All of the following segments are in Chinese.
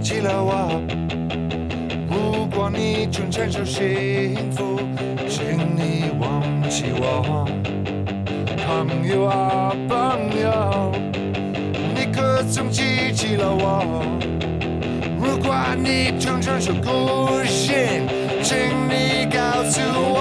记了我。如果你正承受幸福，请你忘记我。朋友啊，朋友，你可曾记起了我？如果你正承受孤心，请你告诉我。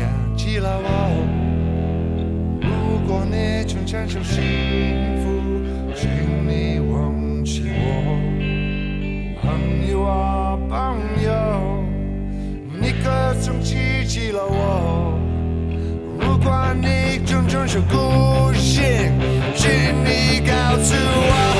想起了我？如果你曾承受幸福，请你忘记我。朋友啊，朋友，你可曾记起了我？如果你正承受孤心，请你告诉我